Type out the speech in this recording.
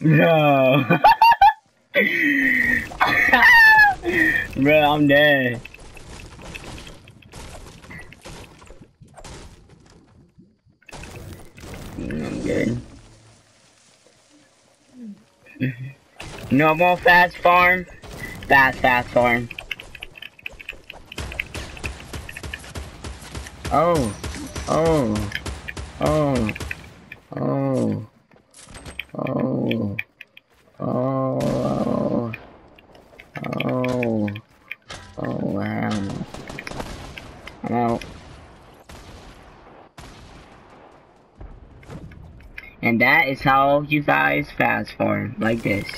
no. Bro, I'm dead. I'm good. Normal fast farm. Fast, fast farm. Oh. Oh. Oh. Oh. Oh. Oh. Oh. Oh, wow. Oh. And that is how you guys fast farm, like this.